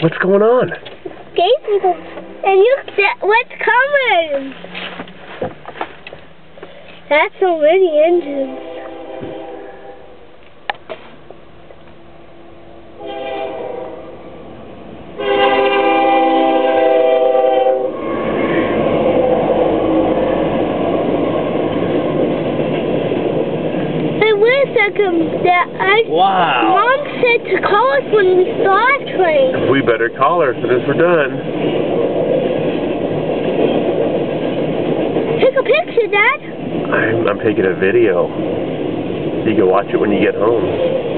What's going on? people. And look at what's coming. That's so many engines. that I, wow. Mom said to call us when we saw a train. We better call her as soon as we're done. Take a picture, Dad. I'm, I'm taking a video. You can watch it when you get home.